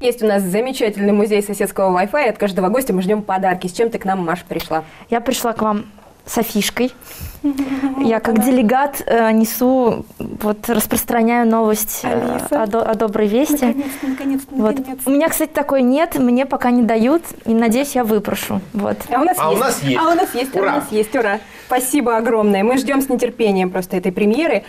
Есть у нас замечательный музей соседского Wi-Fi. От каждого гостя мы ждем подарки. С чем ты к нам, Маш, пришла? Я пришла к вам с афишкой. Я как делегат э, несу, вот распространяю новость э, о, до- о доброй вести. Наконец-то, наконец-то, Вот. У меня, кстати, такой нет, мне пока не дают, и надеюсь, я выпрошу. Вот. А у нас А у есть. нас есть. А у нас есть, а у Ура. нас есть, ура. Спасибо огромное. Мы ждем с нетерпением просто этой премьеры.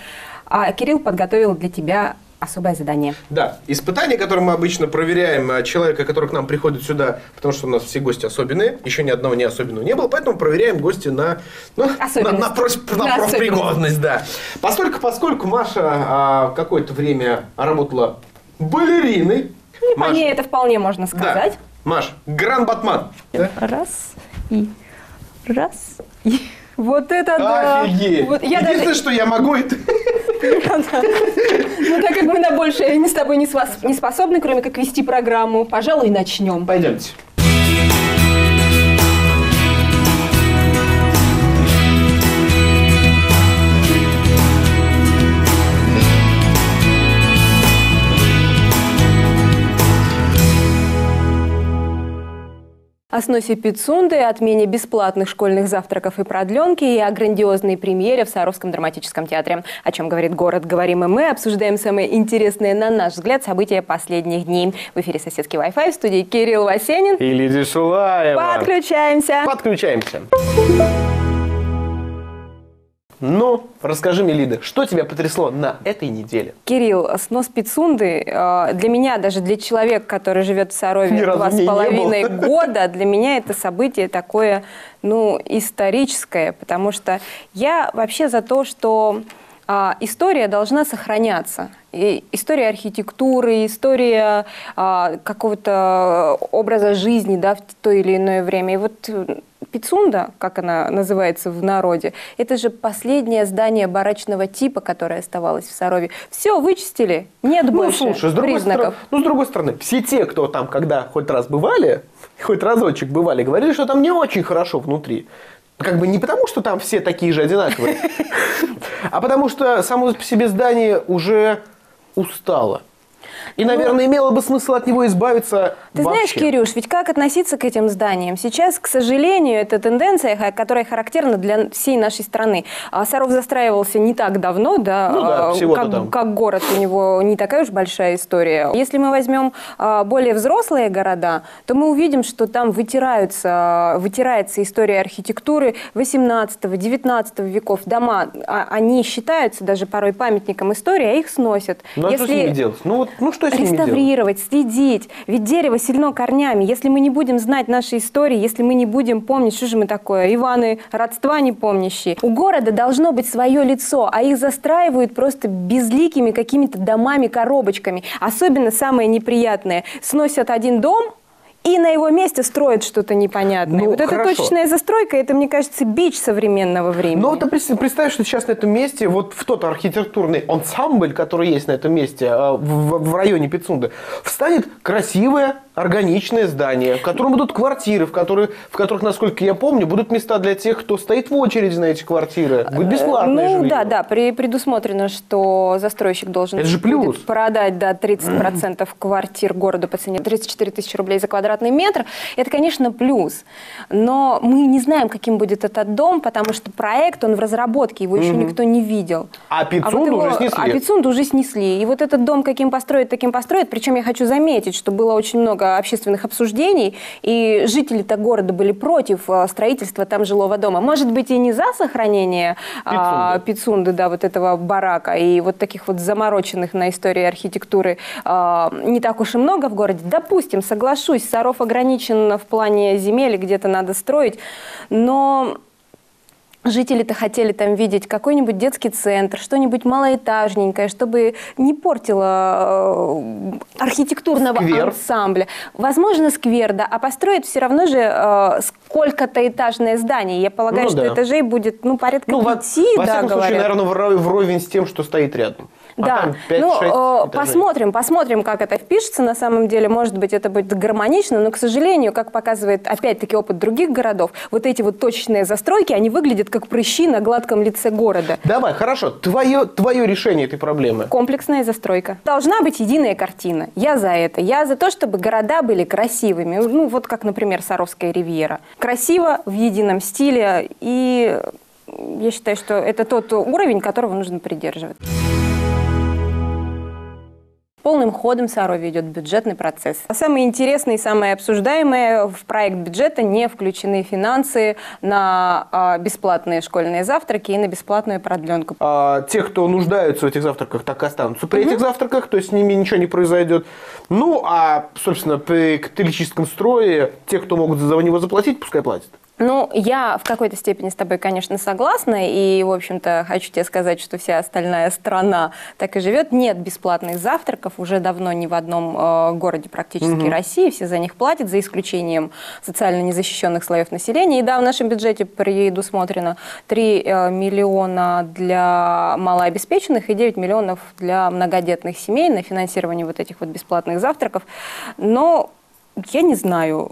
А Кирилл подготовил для тебя особое задание. Да, испытание, которое мы обычно проверяем а, человека, который к нам приходит сюда, потому что у нас все гости особенные, еще ни одного не особенного не было, поэтому проверяем гости на, ну, на, на, прос- на На профпригодность, да. Поскольку, поскольку Маша а, какое-то время работала балериной, По ней это вполне можно сказать. Да. Маш, гран-батман. Да? Раз и раз и... Вот это да! Офигеть. Вот я Единственное, даже, что я могу, это... ну так как мы на большее с тобой не способны, кроме как вести программу, пожалуй, начнем. Пойдемте. О сносе Пицунды, отмене бесплатных школьных завтраков и продленки и о грандиозной премьере в Саровском драматическом театре. О чем говорит город, говорим и мы. Обсуждаем самые интересные, на наш взгляд, события последних дней. В эфире «Соседский Wi-Fi» в студии Кирилл Васенин. И Лидия Шулаева. Подключаемся. Подключаемся. Ну, расскажи мне, Лида, что тебя потрясло на этой неделе? Кирилл, снос Пицунды э, для меня, даже для человека, который живет в Сарове два с половиной года, для меня это событие такое, ну, историческое, потому что я вообще за то, что а, история должна сохраняться. И история архитектуры, история а, какого-то образа жизни да, в то или иное время. И вот Пицунда, как она называется в народе, это же последнее здание барачного типа, которое оставалось в Сарове. Все, вычистили, нет Ну, больше слушай, с другой, признаков. стороны, ну, с другой стороны, все те, кто там, когда хоть раз бывали, хоть разочек бывали, говорили, что там не очень хорошо внутри. Как бы не потому, что там все такие же одинаковые, а потому что само по себе здание уже устало. И, наверное, имело бы смысл от него избавиться Ну, Ты вообще. знаешь, Кирюш, ведь как относиться к этим зданиям? Сейчас, к сожалению, это тенденция, которая характерна для всей нашей страны. А Саров застраивался не так давно, да, Ну да, а, всего-то как, там. как город, у него не такая уж большая история. Если мы возьмем а, более взрослые города, то мы увидим, что там вытираются, вытирается история архитектуры 18-19 веков. Дома, они считаются даже порой памятником истории, а их сносят. Ну, а что с ними делать? Ну, вот, ну что с реставрировать, следить. Ведь дерево сильно корнями. Если мы не будем знать наши истории, если мы не будем помнить, что же мы такое, Иваны, родства не помнящие. У города должно быть свое лицо, а их застраивают просто безликими какими-то домами, коробочками. Особенно самое неприятное. Сносят один дом, и на его месте строят что-то непонятное. Ну, вот эта хорошо. точечная застройка, это, мне кажется, бич современного времени. Ну, вот ты представь, что сейчас на этом месте, вот в тот архитектурный ансамбль, который есть на этом месте, э, в, в- районе Пицунды, встанет красивое, органичное здание, в котором будут квартиры, в, которые, в которых, насколько я помню, будут места для тех, кто стоит в очереди на эти квартиры. Будет бесплатное Ну жилье. да, да, при- предусмотрено, что застройщик должен Это же плюс. продать да, 30% квартир городу по цене 34 тысячи рублей за квадратный метр. Это, конечно, плюс. Но мы не знаем, каким будет этот дом, потому что проект, он в разработке, его еще никто не видел. А Пицунду его- уже снесли. А Пицунду уже снесли. И вот этот дом каким построят, таким построят. Причем я хочу заметить, что было очень много общественных обсуждений, и жители-то города были против э, строительства там жилого дома. Может быть, и не за сохранение а, Пицунды. Пицунды, да, вот этого барака и вот таких вот замороченных на истории архитектуры а, не так уж и много в городе. Допустим, соглашусь, Саров ограничен в плане земель, где-то надо строить, но Жители-то хотели там видеть какой-нибудь детский центр, что-нибудь малоэтажненькое, чтобы не портило э, архитектурного Сквер. ансамбля. Возможно, сквер, да, а построить все равно же э, сколько-то этажное здание. Я полагаю, Ну что да. этажей будет, ну, порядка Ну, во, пяти, во да, всяком случае, говорят. наверное, вро- вровень с тем, что стоит рядом. А да, там 5-6 ну, э, посмотрим, посмотрим, как это впишется. На самом деле, может быть, это будет гармонично, но, к сожалению, как показывает, опять-таки, опыт других городов, вот эти вот точечные застройки, они выглядят как прыщи на гладком лице города. Давай, хорошо, твое, твое решение этой проблемы. Комплексная застройка. Должна быть единая картина. Я за это. Я за то, чтобы города были красивыми. Ну, вот как, например, Саровская ривьера. Красиво, в едином стиле. И я считаю, что это тот уровень, которого нужно придерживаться. Полным ходом Сарове идет бюджетный процесс. А самое интересное и самое обсуждаемое в проект бюджета не включены финансы на а, бесплатные школьные завтраки и на бесплатную продленку. А, те, кто нуждаются в этих завтраках, так и останутся при этих завтраках, то есть с ними ничего не произойдет. Ну, а, собственно, при католическом строе, те, кто могут за него заплатить, пускай платят. Ну, я в какой-то степени с тобой, конечно, согласна, и, в общем-то, хочу тебе сказать, что вся остальная страна так и живет. Нет бесплатных завтраков уже давно ни в одном э, городе практически Мгм. России, все за них платят, за исключением социально незащищенных слоев населения. И да, в нашем бюджете предусмотрено 3 э, миллиона для малообеспеченных и 9 миллионов для многодетных семей на финансирование вот этих вот бесплатных завтраков. Но я не знаю,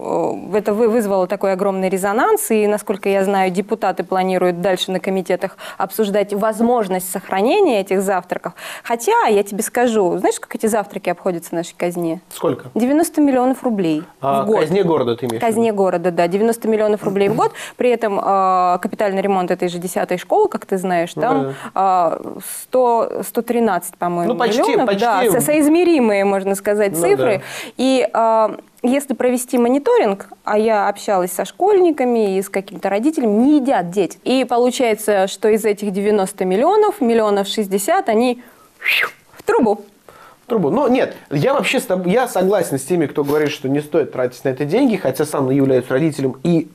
э, это вы- вызвало такой огромный резонанс, и, насколько я знаю, депутаты планируют дальше на комитетах обсуждать возможность сохранения этих завтраков. Хотя, я тебе скажу, знаешь, как эти завтраки обходятся в нашей казне? Сколько? 90 миллионов рублей А, в год. казне города ты имеешь? Казне города, да, 90 миллионов рублей в год. При этом э, капитальный ремонт этой же 10 школы, как ты знаешь, Ну там э, 100, 113, по-моему, Ну, почти, миллионов. почти. Да, со- соизмеримые, можно сказать, Ну, цифры. да. И э, если провести мониторинг, а я общалась со школьниками и с какими-то родителями, не едят дети. И получается, что из этих 90 миллионов, миллионов 60, они в трубу. Трубу. Ну, нет, я вообще я согласен с теми, кто говорит, что не стоит тратить на это деньги, хотя сам являюсь родителем, и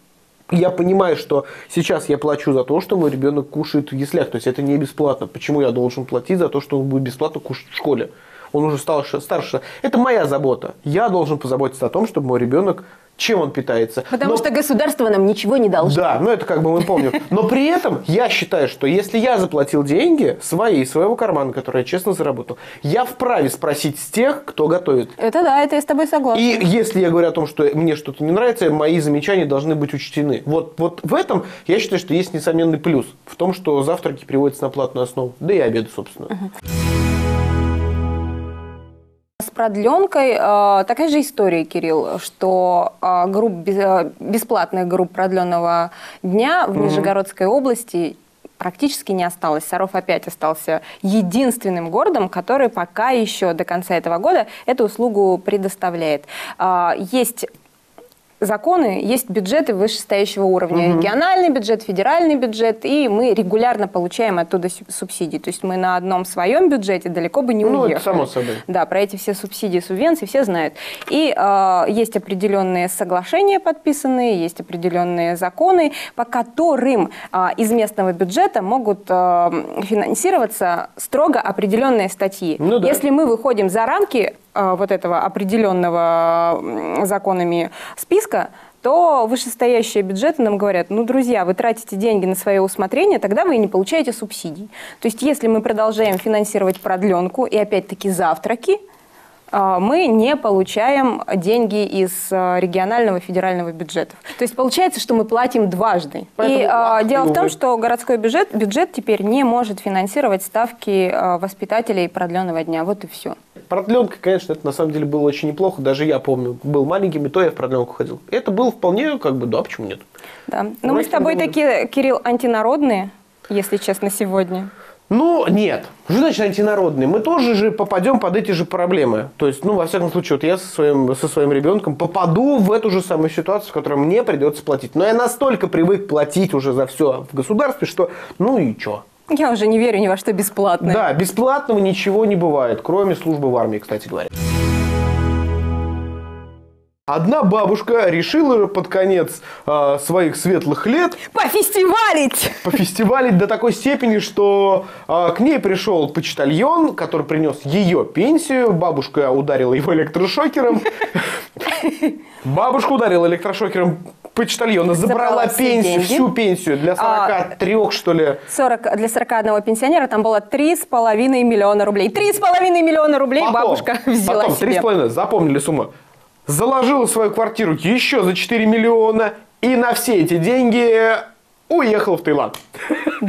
я понимаю, что сейчас я плачу за то, что мой ребенок кушает в яслях, то есть это не бесплатно. Почему я должен платить за то, что он будет бесплатно кушать в школе? Он уже стал старше. Это моя забота. Я должен позаботиться о том, чтобы мой ребенок, чем он питается. Потому Но- что государство нам ничего не должно. да, ну это как бы мы помним. Но при этом я считаю, что если я заплатил деньги свои, из своего кармана, которые я честно заработал, я вправе спросить с тех, кто готовит. Это да, это я с тобой согласна. И если я говорю о том, что мне что-то не нравится, мои замечания должны быть учтены. Вот, вот в этом я считаю, что есть несомненный плюс. В том, что завтраки переводятся на платную основу. Да и обеды, собственно. С продленкой э, такая же история, Кирилл, что э, групп, э, бесплатных групп продленного дня в Нижегородской области практически не осталось. Саров опять остался единственным городом, который пока еще до конца этого года эту услугу предоставляет. Есть законы, есть бюджеты вышестоящего уровня. Региональный бюджет, федеральный бюджет, и мы регулярно получаем оттуда суб- субсидии. То есть мы на одном своем бюджете далеко бы не Ну, уехали. это само собой. Да, про эти все субсидии, субвенции все знают. И э, есть определенные соглашения подписанные, есть определенные законы, по которым э, из местного бюджета могут э, финансироваться строго определенные статьи. Ну да. Если мы выходим за рамки вот этого определенного законами списка, то вышестоящие бюджеты нам говорят, ну, друзья, вы тратите деньги на свое усмотрение, тогда вы и не получаете субсидий. То есть если мы продолжаем финансировать продленку и опять-таки завтраки, мы не получаем деньги из а, регионального федерального бюджетов. То есть получается, что мы платим дважды. Поэтому, и а, ах, дело в том, увы. что городской бюджет, бюджет теперь не может финансировать ставки а, воспитателей продленного дня. Вот и все. Продленка, конечно, это на самом деле было очень неплохо. Даже я помню, был маленьким, и то я в продленку ходил. Это было вполне, как бы, да, почему нет? Да. Но мы Вроде с тобой бы- такие, Кирилл, антинародные, если честно, сегодня. Ну, нет. Что значит антинародный? Мы тоже же попадем под эти же проблемы. То есть, ну, во всяком случае, вот я со своим, со своим ребенком попаду в эту же самую ситуацию, в которой мне придется платить. Но я настолько привык платить уже за все в государстве, что ну и чё. Я уже не верю ни во что бесплатное. Да, бесплатного ничего не бывает, кроме службы в армии, кстати говоря. Одна бабушка решила под конец э, своих светлых лет Пофестивалить! пофестивалить до такой степени, что э, к ней пришел почтальон, который принес ее пенсию. Бабушка ударила его электрошокером. Бабушка ударила электрошокером почтальона забрала пенсию, деньги. всю пенсию для А, 43, что ли. 40, для 41 пенсионера там было 3,5 миллиона рублей. 3,5 миллиона рублей бабушка взяла потом себе. 3,5, запомнили сумму. Заложила свою квартиру еще за 4 миллиона и на все эти деньги уехал в Таиланд.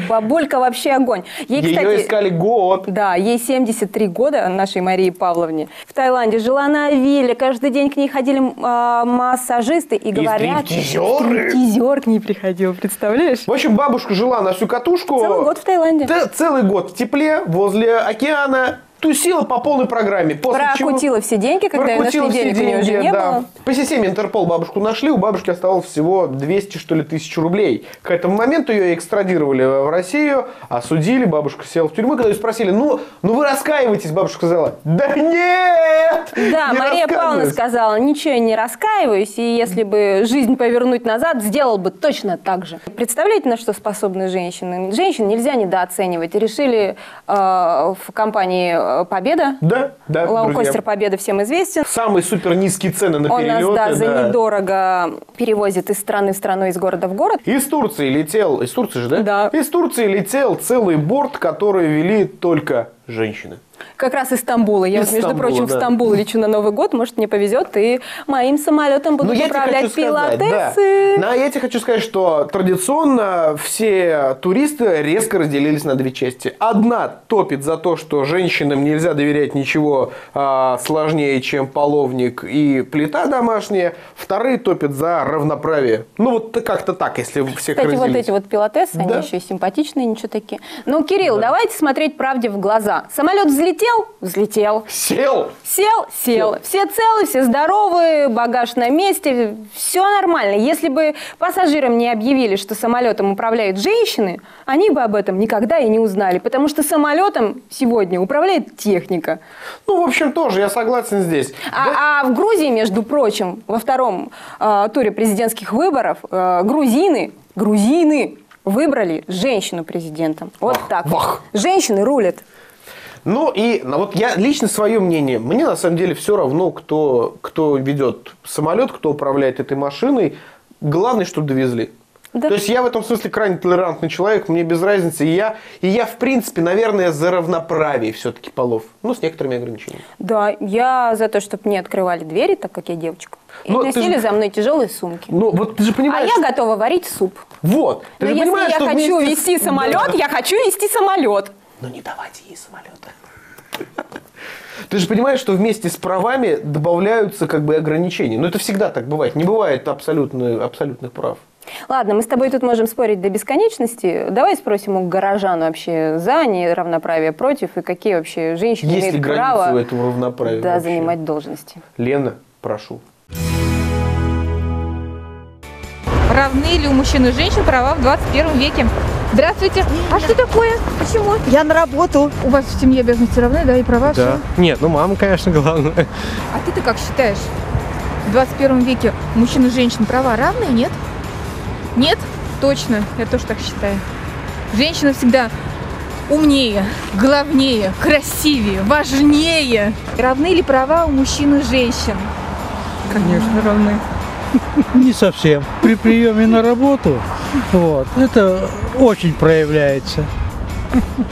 Бабулька вообще огонь. Ей, Ее кстати, искали год. Да, ей 73 года, нашей Марии Павловне. В Таиланде жила на вилле, каждый день к ней ходили а, массажисты и, говорят... стриптизеры. Стриптизер к ней приходил, представляешь? В общем, бабушка жила на всю катушку. Целый год в Таиланде. Да, целый год в тепле, возле океана. Тусила по полной программе. После чего- Прокутила все деньги, когда ее нашли, Прокутила все денег у нее уже деньги, не да. было. По системе Интерпол бабушку нашли, у бабушки оставалось всего 200, что ли, тысяч рублей. К этому моменту ее экстрадировали в Россию, осудили, бабушка села в тюрьму. Когда ее спросили, ну, ну вы раскаиваетесь, бабушка сказала, да нет! Да, не Мария Павловна раскаиваюсь». сказала, ничего я не раскаиваюсь, и если бы жизнь повернуть назад, сделал бы точно так же. Представляете, на что способны женщины? Женщин нельзя недооценивать. Решили э, в компании э, «Победа», Да, да, лоукостер друзья. «Победа» всем известен, Самые супер низкие цены на Он нас, перелеты. да, за да. недорого перевозит из страны в страну, из города в город. Из Турции летел, из Турции же, да? Да. Из Турции летел целый борт, который вели только женщины. Как раз из Стамбула. Я, Из вот, между Стамбула, прочим, да. в Стамбул лечу на Новый год. Может, мне повезет, и моим самолетом будут Ну, управлять сказать, да. пилотесы. Но я тебе хочу сказать, что традиционно все туристы резко разделились на две части. Одна топит за то, что женщинам нельзя доверять ничего а, сложнее, чем половник и плита домашняя. Вторые топят за равноправие. Ну, вот как-то так, если всех Кстати, вот разделить. эти вот пилотессы, Да. они еще и симпатичные, ничего такие. Ну, Кирилл, давайте смотреть правде в глаза. Самолет взлетел? Взлетел. Сел! Сел? Сел. Все целы, все здоровы, багаж на месте, все нормально. Если бы пассажирам не объявили, что самолетом управляют женщины, они бы об этом никогда и не узнали, потому что самолетом сегодня управляет техника. Ну, в общем, тоже, я согласен здесь. А, а в Грузии, между прочим, во втором э, туре президентских выборов э, грузины, грузины выбрали женщину президентом. Вот Вах, так. вах. Женщины рулят. Ну и ну, вот я лично свое мнение. Мне на самом деле все равно, кто, кто ведет самолет, кто управляет этой машиной. Главное, что довезли. Да. То есть я в этом смысле крайне толерантный человек, мне без разницы. И я, и я в принципе, наверное, за равноправие все-таки полов. Ну, с некоторыми ограничениями. Да, я за то, чтобы не открывали двери, так как я девочка. И Ну, ты носили же- за мной тяжелые сумки. Ну, вот ты же А понимаешь... я готова варить суп. Вот. Ты Но же если понимаешь, я что хочу вместе вести самолет, Да. я хочу вести самолет. Но не давайте ей самолета. Ты же понимаешь, что вместе с правами добавляются как бы ограничения. Но это всегда так бывает. Не бывает абсолютно, абсолютных прав. Ладно, мы с тобой тут можем спорить до бесконечности. Давай спросим у горожан вообще за неравноправие, против, и какие вообще женщины Есть ли имеют границы право у этого равноправия да, вообще? занимать должности. Лена, прошу. Равны ли у мужчин и женщин права в 21 веке? Здравствуйте. А что такое? Почему? Я на работу. У вас в семье обязанности равны, да, и права Да. Нет, ну мама, конечно, главное. А ты-то как считаешь? В 21 веке мужчин и женщин права равны, нет? Нет? Точно, я тоже так считаю. Женщина всегда умнее, главнее, красивее, важнее. Равны ли права у мужчин и женщин? Конечно, равны. Не совсем. При приеме на работу вот, это очень проявляется.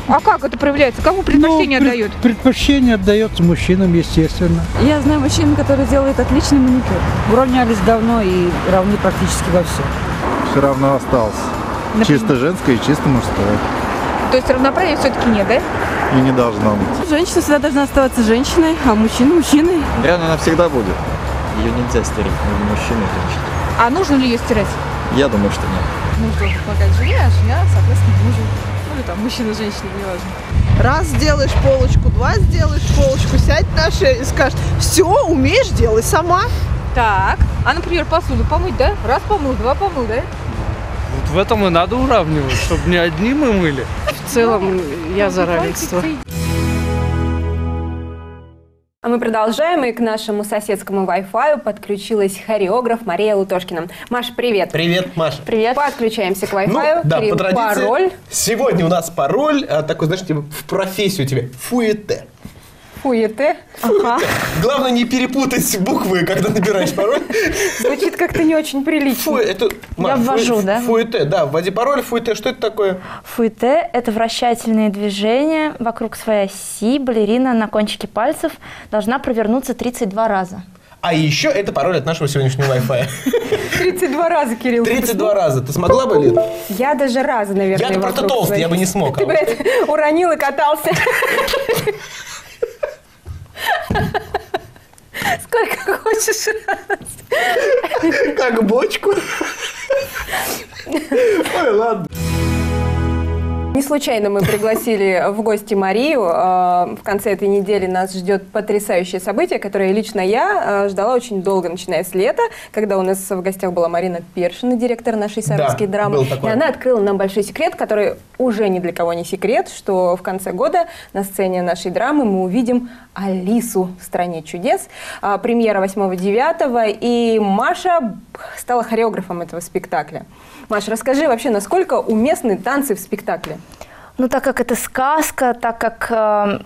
А как это проявляется? Кому предпочтение Ну, пред- отдают? Предпочтение отдается мужчинам, естественно. Я знаю мужчин, которые делают отличный маникюр. Уравнялись давно и равны практически во всем. все равно остался. Например? Чисто женское и чисто мужское. То есть равноправия все-таки нет, да? И не должно быть. Женщина всегда должна оставаться женщиной, а мужчина мужчиной. Реально она всегда будет. Ее нельзя стереть мужчиной и женщиной. А нужно ли ее стирать? Я думаю, что нет. Ну, помогать жене, а жена, соответственно, мужу. Ну, или там мужчина, женщина, неважно. Раз сделаешь полочку, два сделаешь полочку, сядь на шею и скажешь, все, умеешь, делай сама. Так. А, например, посуду помыть, да? Раз помыл, два помыл, да? Вот в этом и надо уравнивать, чтобы не одни мы мыли. В целом, я за равенство. А мы продолжаем, и к нашему соседскому Wi-Fi подключилась хореограф Мария Лутошкина. Маш, привет. Привет, Маша. Привет. Подключаемся к Wi-Fi. Ну, да, по традиции. Пароль. Сегодня у нас пароль, а, такой, знаешь, типа в профессию тебе. Фуэте. Фуете. Ага. Главное не перепутать буквы, когда набираешь пароль. Звучит как-то не очень прилично. Фу, это... Маш, ввожу, фу- да? Фуэте, да, вводи пароль, фуэте, что это такое? Фуэте – это вращательные движения вокруг своей оси. Балерина на кончике пальцев должна провернуться 32 раза. А еще это пароль от нашего сегодняшнего Wi-Fi. 32 раза, Кирилл. 32 раза. Ты смогла бы, Лид? Я даже раза, наверное, Я-то просто толстый, я бы не смог. а Ты вот- бы это уронил и катался. Сколько хочешь раз. Как бочку. Ой, ладно. Не случайно мы пригласили в гости Марию. Э, В конце этой недели нас ждет потрясающее событие, которое лично я э, ждала очень долго, начиная с лета, когда у нас в гостях была Марина Першина, директор нашей Саровской Да, драмы. И она открыла нам большой секрет, который уже ни для кого не секрет, что в конце года на сцене нашей драмы мы увидим Алису в «Стране чудес». А, Премьера 8-9, и Маша стала хореографом этого спектакля. Маш, расскажи вообще, насколько уместны танцы в спектакле? Ну, так как это сказка, так как э,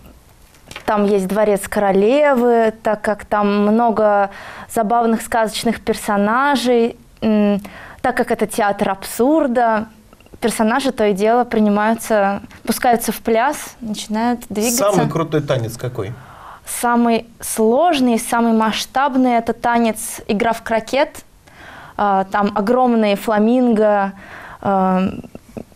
там есть дворец королевы, так как там много забавных сказочных персонажей, м, так как это театр абсурда, персонажи то и дело принимаются, пускаются в пляс, начинают двигаться. Самый крутой танец какой? Самый сложный, самый масштабный это танец игра в крокет. А, Там огромные фламинго, а,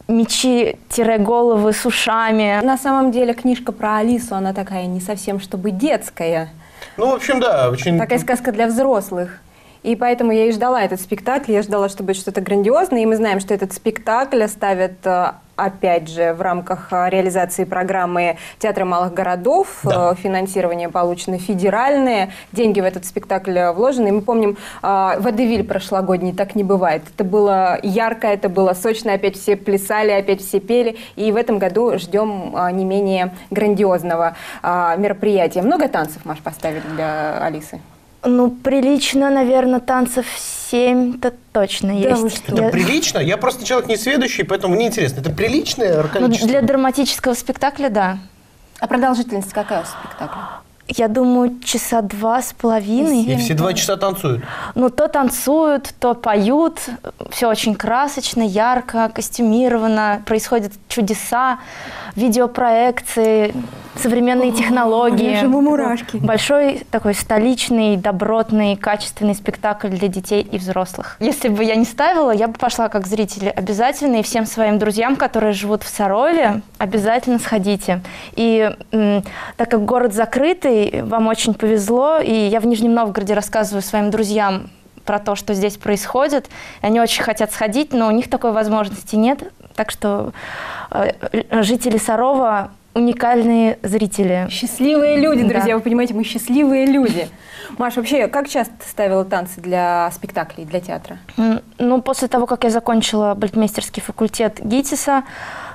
мечи-головы с ушами. На самом деле книжка про Алису, она такая не совсем чтобы детская. Ну, в общем, да, очень... Такая сказка для взрослых. И поэтому я и ждала этот спектакль, я ждала, что будет что-то грандиозное, и мы знаем, что этот спектакль ставят, э, опять же, в рамках э, реализации программы Театра малых городов, Да. Э, финансирование получено федеральное, деньги в этот спектакль э, вложены. И мы помним э, «Водевиль» прошлогодний, так не бывает. Это было ярко, это было сочно, опять все плясали, опять все пели, и в этом году ждем э, не менее грандиозного мероприятия. Много танцев, Маш, поставили для Алисы? Ну, прилично, наверное, танцев 7-то точно Да есть. что? Это Я- прилично? Я просто человек несведущий, поэтому мне интересно. Это приличное ну, количество? для драматического спектакля, да. А продолжительность какая у спектакля? Я думаю, часа два с половиной. И все два часа танцуют. Ну, то танцуют, то поют. Все очень красочно, ярко, костюмировано. Происходят чудеса, видеопроекции, современные технологии. я живу мурашки. Большой такой столичный, добротный, качественный спектакль для детей и взрослых. Если бы я не ставила, я бы пошла как зритель обязательно. И всем своим друзьям, которые живут в Сарове, обязательно сходите. И так как город закрытый, вам очень повезло. И я в Нижнем Новгороде рассказываю своим друзьям про то, что здесь происходит. Они очень хотят сходить, но у них такой возможности нет. Так что э, э, жители Сарова уникальные зрители. Счастливые люди, Да. друзья, вы понимаете, мы счастливые люди. Маш, вообще, как часто ты ставила танцы для спектаклей, для театра? Ну, после того, как я закончила бальтмейстерский факультет ГИТИСа,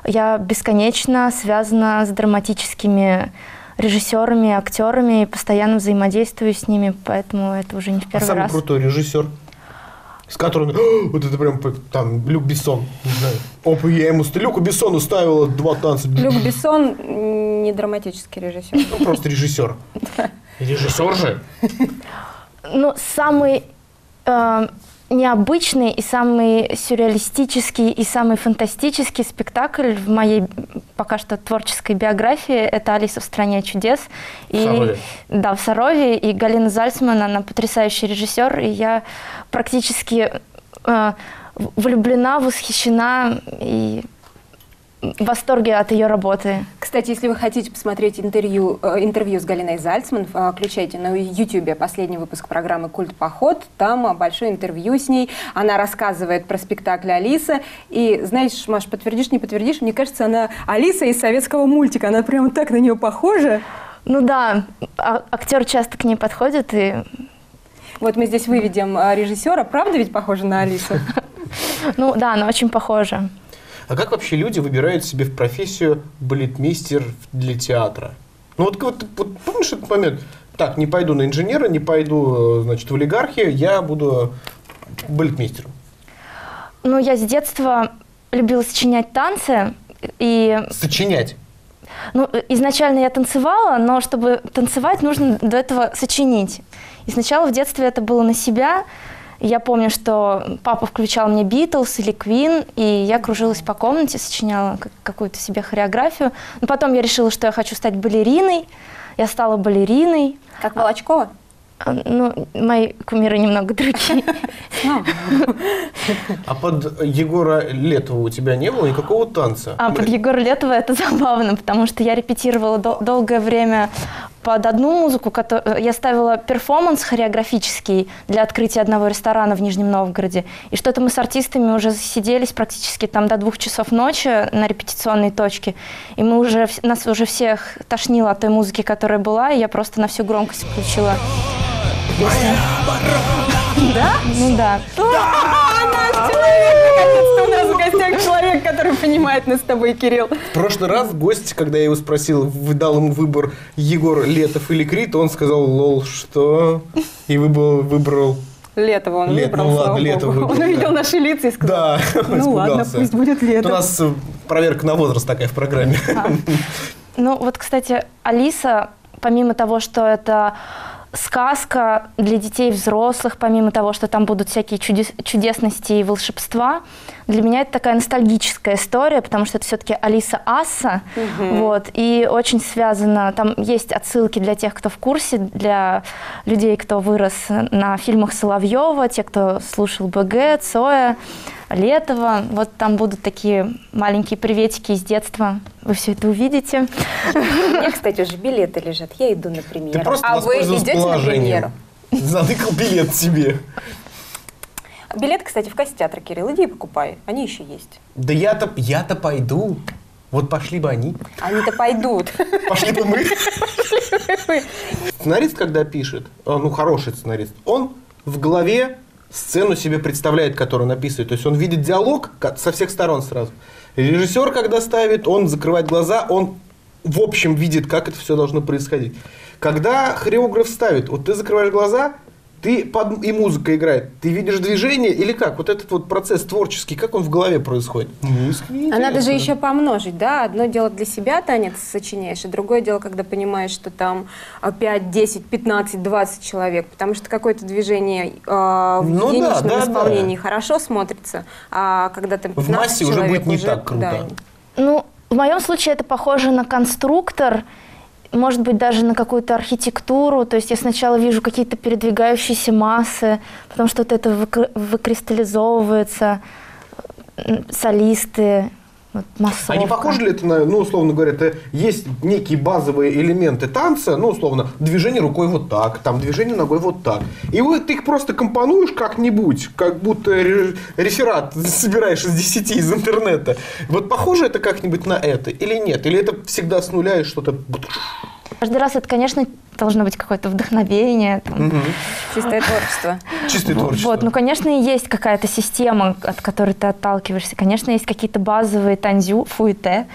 я бесконечно связана с драматическими режиссерами, актерами и постоянно взаимодействую с ними, поэтому это уже не в А первый самый раз. крутой режиссер? С которым, «О, вот это прям там Люк Бессон, не знаю. Опа, я ему Люку Бессону ставила два танца. Люк Бессон не драматический режиссер. Ну, просто режиссер. Режиссер же. Ну, самый э, необычный и самый сюрреалистический и самый фантастический спектакль в моей пока что творческой биографии – это «Алиса в стране чудес». И, Сарове. Да, в Сарове. И Галина Зальцман, она потрясающий режиссер. И я практически э, влюблена, восхищена и в восторге от ее работы. Кстати, если вы хотите посмотреть интервью, э, интервью с Галиной Зальцман, э, включайте на YouTube последний выпуск программы «Культ Поход». Там э, большое интервью с ней. Она рассказывает про спектакль «Алиса». И, знаешь, Маш, подтвердишь, не подтвердишь, мне кажется, она Алиса из советского мультика. Она прямо так на нее похожа. Ну да, а- актер часто к ней подходит и Вот мы здесь выведем режиссера. Правда ведь похожа на Алису? Ну да, она очень похожа. А как вообще люди выбирают себе в профессию балетмейстер для театра? Ну вот, вот, вот помнишь этот момент? Так, не пойду на инженера, не пойду, э, значит, в олигархию, я буду балетмейстером. Ну, я с детства любила сочинять танцы, и Сочинять. Ну, э, изначально я танцевала, но чтобы танцевать, нужно до этого сочинить. И сначала в детстве это было на себя. Я помню, что папа включал мне Битлз или Квин, и я кружилась по комнате, сочиняла как- какую-то себе хореографию. Но потом я решила, что я хочу стать балериной. Я стала балериной. Как Волочкова? А, Ну, мои кумиры немного другие. А под Егора Летова у тебя не было никакого танца? А под Егора Летова это забавно, потому что я репетировала дол- долгое время под одну музыку, которую я ставила перформанс хореографический для открытия одного ресторана в Нижнем Новгороде. И что-то мы с артистами уже засиделись практически там до двух часов ночи на репетиционной точке. И мы уже, нас уже всех тошнило от той музыки, которая была, и я просто на всю громкость включила. песню. Да? Ну да. Наш человек, наконец-то у нас в гостях человек, который понимает нас с тобой, Кирилл. В прошлый раз гость, когда я его спросил, выдал ему выбор Егор Летов или Крит, он сказал, лол, что? И выбрал, выбрал Летова он Лет- выбрал, ну ладно, Летова богу. выбрал, Он увидел да. наши лица и сказал, Да, ну ладно, пусть будет У Летов. нас э, проверка на возраст такая в программе. Ну вот, кстати, Алиса, помимо того, что это сказка для детей и взрослых, помимо того, что там будут всякие чудес- чудесности и волшебства, для меня это такая ностальгическая история, потому что это все-таки Алиса Асса, вот, и очень связано, там есть отсылки для тех, кто в курсе, для людей, кто вырос на фильмах Соловьева, те, кто слушал БГ, Цоя, Летова, вот там будут такие маленькие приветики из детства, вы все это увидите. У меня, кстати, уже билеты лежат. Я иду на премьеру. а вы идете на премьеру? Заныкал билет себе. Билет, кстати, в кассе театра, Кирилл, иди и покупай. Они еще есть. Да я-то, я-то пойду. Вот пошли бы они. Они-то пойдут. Пошли бы мы. Сценарист, когда пишет, э, ну, хороший сценарист, он в голове сцену себе представляет, которую он описывает. То есть он видит диалог со всех сторон сразу. Режиссер, когда ставит, он закрывает глаза, он в общем видит, как это все должно происходить. Когда хореограф ставит, вот ты закрываешь глаза, ты под, и музыка играет, ты видишь движение или как? Вот этот вот процесс творческий, как он в голове происходит? Ну, А надо же еще помножить, да? Одно дело для себя танец сочиняешь, и другое дело, когда понимаешь, что там а, 5, 10, 15, 20 человек, потому что какое-то движение э, в Ну да, единичном да, да. исполнении хорошо смотрится, а когда там 15 В массе уже человек будет не уже, так круто. да, Ну, в моем случае это похоже на конструктор, может быть, даже на какую-то архитектуру. То есть я сначала вижу какие-то передвигающиеся массы, потом что-то это выкр- выкристаллизовывается, солисты, вот, массовка. А не похоже ли это на, ну, условно говоря, это есть некие базовые элементы танца, ну, условно, движение рукой вот так, там движение ногой вот так. И вот ты их просто компонуешь как-нибудь, как будто ре- реферат собираешь из 10 из интернета. Вот похоже это как-нибудь на это или нет? Или это всегда с нуля и что-то... Каждый раз это, конечно, должно быть какое-то вдохновение. там. чистое творчество. Чистое творчество. Вот, ну, конечно, и есть какая-то система, от которой ты отталкиваешься. Конечно, есть какие-то базовые танзю, фуэте.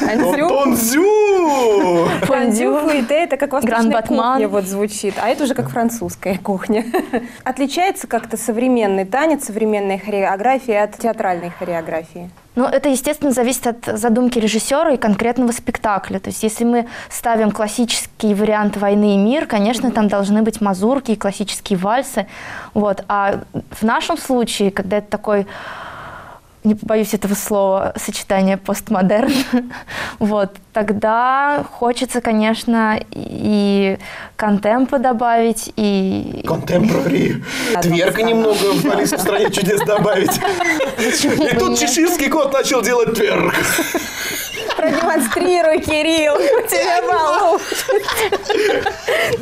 Танцю, Тонзю! танцю, фуэте, это как восточная кухня вот звучит, а это уже как французская кухня. Отличается как-то современный танец, современная хореография от театральной хореографии? Ну, это, естественно, зависит от задумки режиссера и конкретного спектакля. То есть, если мы ставим классический вариант «Войны и мир», конечно, там должны быть мазурки и классические вальсы. Вот. А в нашем случае, когда это такой не побоюсь этого слова, сочетание постмодерн, вот, тогда хочется, конечно, и контемпа добавить, и... Контемпорари. Тверка немного в Алисе в стране чудес добавить. И тут чеширский кот начал делать тверк. Продемонстрируй, Кирилл, у тебя.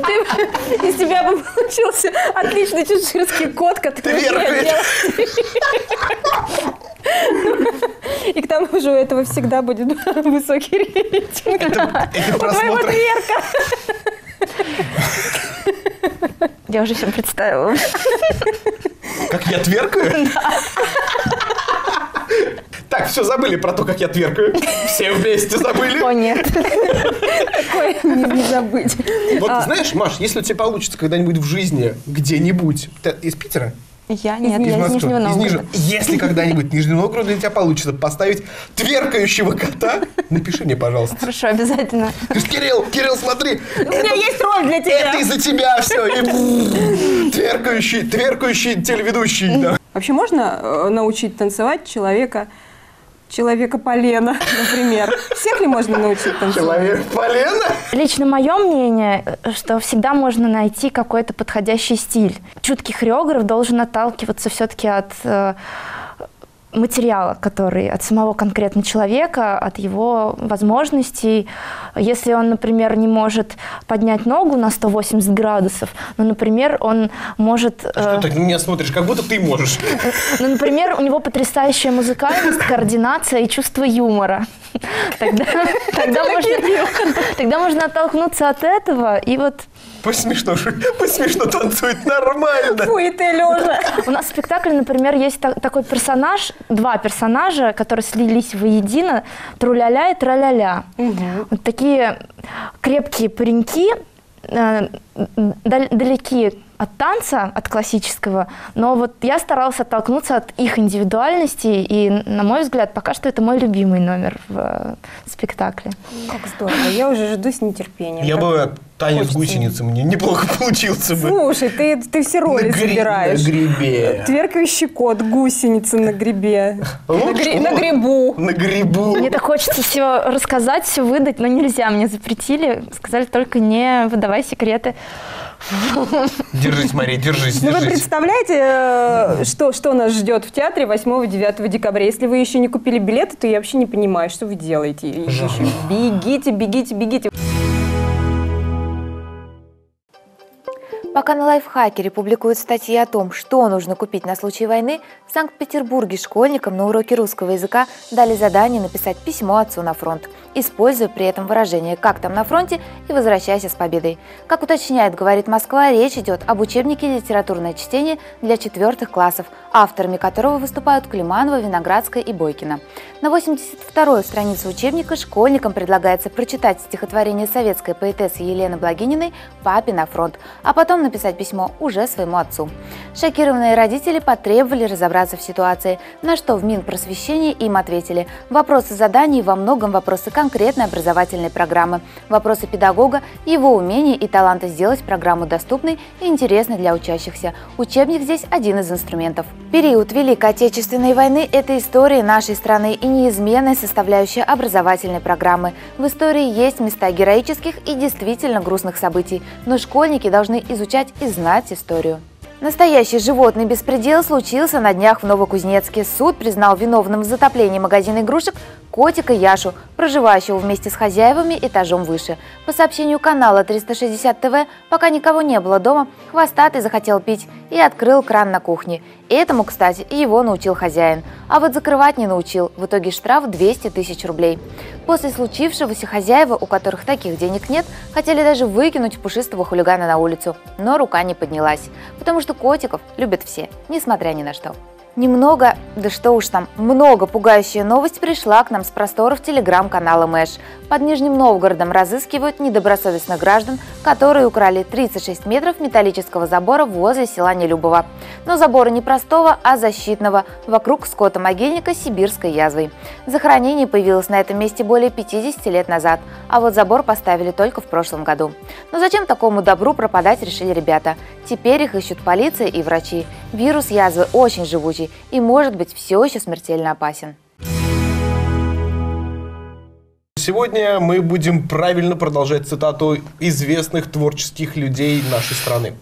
Ты- Из тебя бы получился отличный чеширский кот, который. И к тому же у этого всегда будет высокий рейтинг. Это У твоего просмотр. тверка. Я уже всем представила. Как я тверкаю? Так, все, забыли про то, как я тверкаю. Все вместе забыли. О, нет. Такое не не забыть. Вот знаешь, Маш, если у тебя получится когда-нибудь в жизни, где-нибудь, ты из Питера? Я нет, Из я из. Нижнего Из Новгорода. Нижнего- Если когда-нибудь в Нижнем Новгороде у тебя получится поставить тверкающего кота, напиши мне, пожалуйста. Хорошо, обязательно. Ты ж, Кирилл, Кирилл, смотри, У меня есть роль для тебя. это из-за тебя все. Тверкающий, тверкающий телеведущий. да. Вообще можно э, научить танцевать человека, человека полена, например? Всех ли можно научить танцевать? Человек полена? Лично мое мнение, что всегда можно найти какой-то подходящий стиль. Чуткий хореограф должен отталкиваться все-таки от э, материала, который от самого конкретно человека, от его возможностей. Если он, например, не может поднять ногу на 180 градусов, ну, например, он может... э, Что ты на меня смотришь, как будто ты можешь. ну, например, у него потрясающая музыкальность, координация и чувство юмора. Тогда, тогда, можно, тогда можно оттолкнуться от этого и вот Пусть смешно, пусть смешно танцует нормально. Фу, и ты, Лёша. У нас в спектакле, например, есть та- такой персонаж, два персонажа, которые слились воедино, труляля и траляля. Вот такие крепкие пареньки, э, дал- далеки от танца, от классического, но вот я старалась оттолкнуться от их индивидуальности, и, на мой взгляд, пока что это мой любимый номер в э, спектакле. Как здорово, я уже жду с нетерпением. Я бы танец Хочется. гусеницы мне неплохо получился бы. Слушай, ты, ты все роли На гри- собираешь. на гребе. Тверкающий кот, гусеница на гребе. На, гри- на грибу. На грибу. Мне так хочется все рассказать, все выдать, но нельзя, мне запретили, сказали только не выдавай секреты. Держись, Мария, держись, Ну, вы держись. представляете, э, что, что нас ждет в театре 8-9 декабря? Если вы еще не купили билеты, то я вообще не понимаю, что вы делаете. Бегите, бегите, бегите. Пока на лайфхакере публикуют статьи о том, что нужно купить на случай войны, в Санкт-Петербурге школьникам на уроке русского языка дали задание написать письмо отцу на фронт, используя при этом выражение «как там на фронте» и «возвращайся с победой». Как уточняет «Говорит Москва», речь идет об учебнике «Литературное чтение» для четвертых классов, авторами которого выступают Климанова, Виноградская и Бойкина. На 82-ю страницу учебника школьникам предлагается прочитать стихотворение советской поэтессы Елены Благининой «Папе на фронт», а потом написать письмо уже своему отцу. Шокированные родители потребовали разобраться в ситуации, на что в Минпросвещении им ответили «Вопросы заданий во многом вопросы конкретной образовательной программы, вопросы педагога, его умения и таланта сделать программу доступной и интересной для учащихся. Учебник здесь один из инструментов». Период Великой Отечественной войны – это история нашей страны и неизменная составляющая образовательной программы. В истории есть места героических и действительно грустных событий, но школьники должны изучать и знать историю. Настоящий животный беспредел случился на днях в Новокузнецке. Суд признал виновным в затоплении магазина игрушек котика Яшу, проживающего вместе с хозяевами этажом выше. По сообщению канала 360 ТВ, пока никого не было дома, хвостатый захотел пить и открыл кран на кухне. Этому, кстати, и его научил хозяин. А вот закрывать не научил. В итоге штраф 200 тысяч рублей. После случившегося хозяева, у которых таких денег нет, хотели даже выкинуть пушистого хулигана на улицу. Но рука не поднялась. Потому что котиков любят все, несмотря ни на что. Немного, да что уж там, много пугающая новость пришла к нам с просторов телеграм-канала Мэш. Под Нижним Новгородом разыскивают недобросовестных граждан, которые украли 36 метров металлического забора возле села Нелюбово. Но забора не простого, а защитного, вокруг скота-могильника с сибирской язвой. Захоронение появилось на этом месте более 50 лет назад, а вот забор поставили только в прошлом году. Но зачем такому добру пропадать, решили ребята. Теперь их ищут полиция и врачи. Вирус язвы очень живучий и может быть все еще смертельно опасен. Сегодня мы будем правильно продолжать цитату известных творческих людей нашей страны.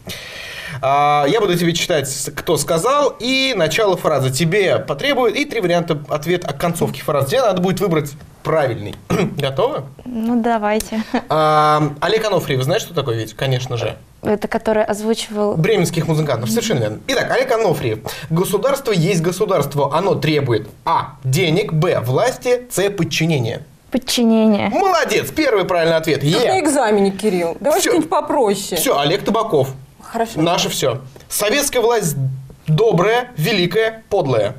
А, Я буду тебе читать, кто сказал, и начало фразы. Тебе потребует, и три варианта ответ о концовке фразы. Тебе надо будет выбрать правильный. Готовы? Ну, давайте. А, Олег Анофриев, знаешь, что такое ведь? Конечно же. Это который озвучивал... Бременских музыкантов, совершенно верно. Итак, Олег Анофриев. Государство есть государство. Оно требует А. Денег, Б. Власти, С. Подчинения. Подчинение. Молодец, первый правильный ответ. Как на Е. экзамене, Кирилл. Давай что-нибудь попроще. Все, Олег Табаков. Хорошо. Наше все. Советская власть добрая, великая, подлая.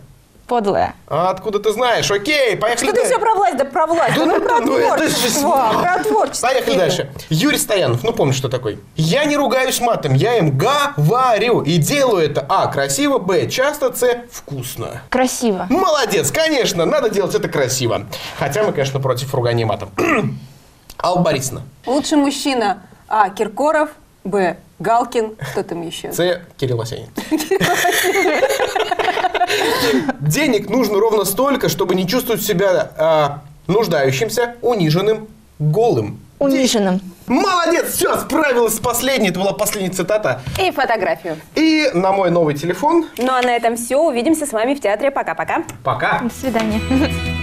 подлая. А откуда ты знаешь? Окей, поехали Что ты все про власть, да про власть, Да ну, про ну, творчество, про творчество. Поехали дальше. Юрий Стоянов, ну помнишь, что такой? Я не ругаюсь матом, я им говорю. И делаю это А. Красиво, Б. Часто, С. Вкусно. Красиво. Молодец, конечно, надо делать это красиво. Хотя мы, конечно, против ругания матом. Алла Борисовна, Лучший мужчина А. Киркоров, Б. Галкин, кто там еще? С. Кирилл Осянин. Денег нужно ровно столько, чтобы не чувствовать себя а, нуждающимся, униженным, голым. Униженным. Молодец, все, справилась с последней. Это была последняя цитата. И фотографию. И на мой новый телефон. Ну а на этом все. Увидимся с вами в театре. Пока-пока. Пока. До свидания.